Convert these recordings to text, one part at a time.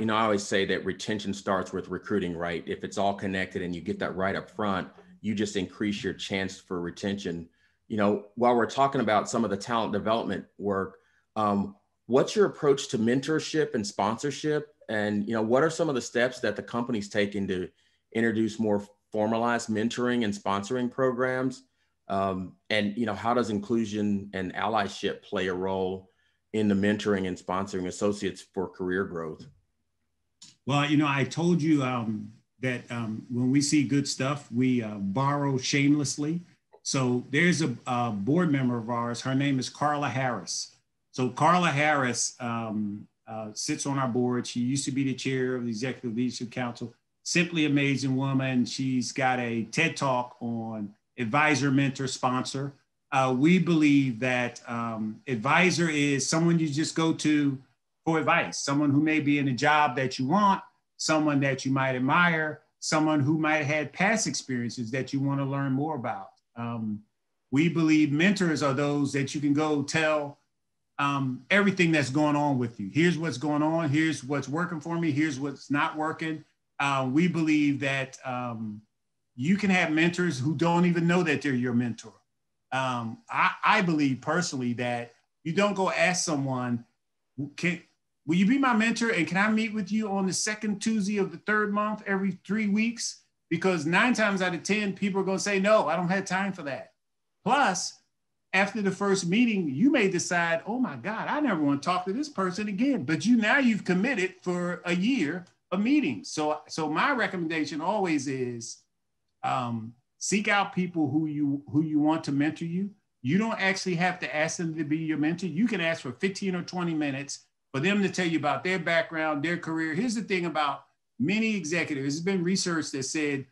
you know, I always say that retention starts with recruiting right. If it's all connected and you get that right up front, you just increase your chance for retention. You know, while we're talking about some of the talent development work, um, what's your approach to mentorship and sponsorship? And you know, what are some of the steps that the company's taking to introduce more formalized mentoring and sponsoring programs? Um, and you know, how does inclusion and allyship play a role in the mentoring and sponsoring associates for career growth? Well, you know, I told you um, that um, when we see good stuff, we uh, borrow shamelessly. So there's a, a, board member of ours. Her name is Carla Harris. So Carla Harris um, uh, sits on our board. She used to be the chair of the Executive Leadership Council. Simply amazing woman. She's got a TED Talk on advisor, mentor, sponsor. Uh, we believe that um, advisor is someone you just go to for advice, someone who may be in a job that you want, someone that you might admire, someone who might have had past experiences that you want to learn more about. Um, we believe mentors are those that you can go tell um, everything that's going on with you. Here's what's going on. Here's what's working for me. Here's what's not working. Uh, we believe that um, you can have mentors who don't even know that they're your mentor. Um, I, I, believe personally that you don't go ask someone, who can, will you be my mentor and can I meet with you on the second Tuesday of the third month every three weeks? Because nine times out of 10, people are going to say, no, I don't have time for that. Plus, after the first meeting, you may decide, oh my God, I never want to talk to this person again. But you now you've committed for a year of meetings. So, so my recommendation always is um, seek out people who you who you want to mentor you. You don't actually have to ask them to be your mentor. You can ask for 15 or 20 minutes for them to tell you about their background, their career. Here's the thing about many executives. There's been research that said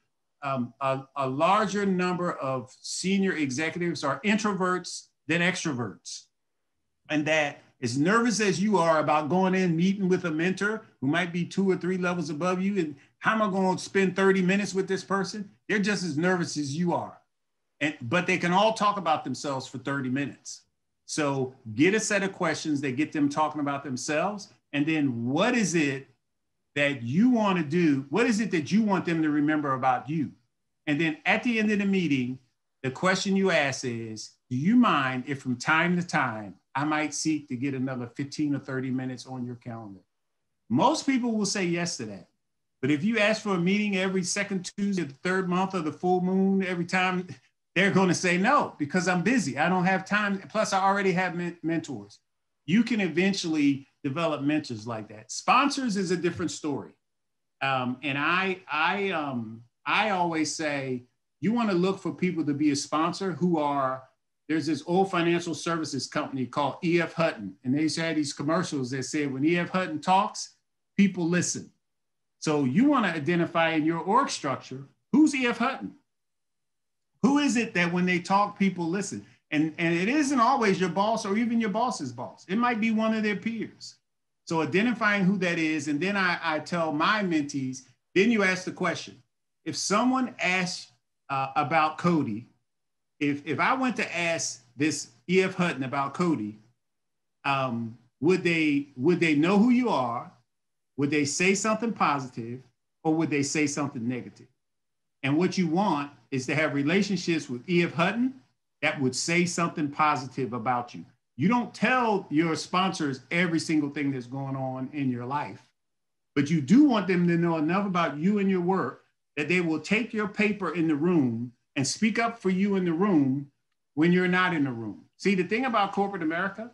um, a, a larger number of senior executives are introverts than extroverts. And that as nervous as you are about going in, meeting with a mentor who might be two or three levels above you, and how am I going to spend 30 minutes with this person? They're just as nervous as you are. And, but they can all talk about themselves for 30 minutes. So get a set of questions that get them talking about themselves. And then what is it that you want to do? What is it that you want them to remember about you? And then at the end of the meeting, the question you ask is Do you mind if from time to time I might seek to get another 15 or 30 minutes on your calendar? Most people will say yes to that. But if you ask for a meeting every second Tuesday, the third month of the full moon, every time they're going to say no because I'm busy. I don't have time. Plus, I already have men- mentors. You can eventually develop mentors like that. Sponsors is a different story. Um, and I, I, um, I always say you want to look for people to be a sponsor who are. There's this old financial services company called EF Hutton, and they had these commercials that said when EF Hutton talks, people listen. So you want to identify in your org structure who's EF Hutton who is it that when they talk, people listen? And, and it isn't always your boss or even your boss's boss. It might be one of their peers. So identifying who that is, and then I, I tell my mentees, then you ask the question. If someone asks uh, about Cody, if, if I went to ask this E.F. Hutton about Cody, um, would they would they know who you are? Would they say something positive or would they say something negative? And what you want is to have relationships with E.F. Hutton that would say something positive about you. You don't tell your sponsors every single thing that's going on in your life, but you do want them to know enough about you and your work that they will take your paper in the room and speak up for you in the room when you're not in the room. See, the thing about corporate America,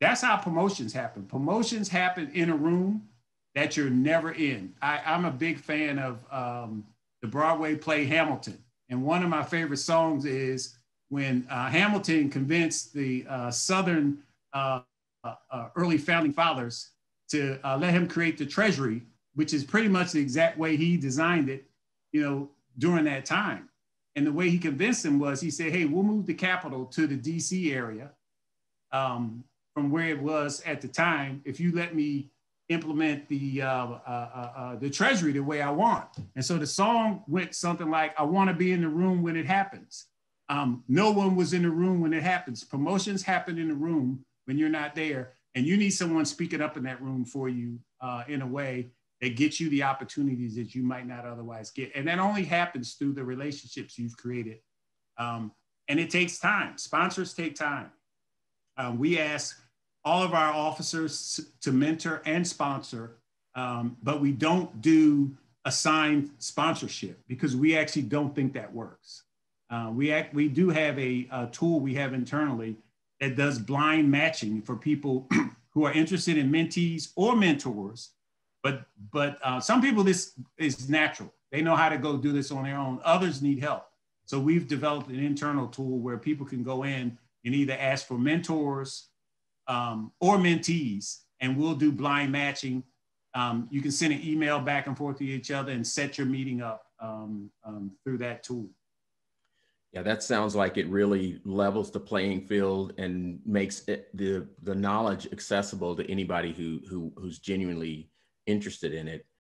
that's how promotions happen. Promotions happen in a room that you're never in. I, am a big fan of um, the Broadway play Hamilton. And one of my favorite songs is when uh, Hamilton convinced the uh, Southern uh, uh early founding fathers to uh, let him create the Treasury, which is pretty much the exact way he designed it, you know, during that time. And the way he convinced them was he said, hey, we'll move the capital to the DC area um, from where it was at the time if you let me implement the uh, uh, uh, uh, the treasury the way I want. And so the song went something like, "I want to be in the room when it happens." Um, no one was in the room when it happens. Promotions happen in the room when you're not there, and you need someone speaking up in that room for you uh, in a way that gets you the opportunities that you might not otherwise get. And that only happens through the relationships you've created. Um, and it takes time. Sponsors take time. Um, we ask all of our officers to mentor and sponsor, um, but we don't do assigned sponsorship because we actually don't think that works. Uh, we, act, we do have a, a tool we have internally that does blind matching for people who are interested in mentees or mentors but but uh, some people this is natural. They know how to go do this on their own. Others need help. So we've developed an internal tool where people can go in and either ask for mentors um, or mentees, and we'll do blind matching. Um, you can send an email back and forth to each other and set your meeting up um, um through that tool. Yeah, that sounds like it really levels the playing field and makes it, the the knowledge accessible to anybody who who who's genuinely interested in it.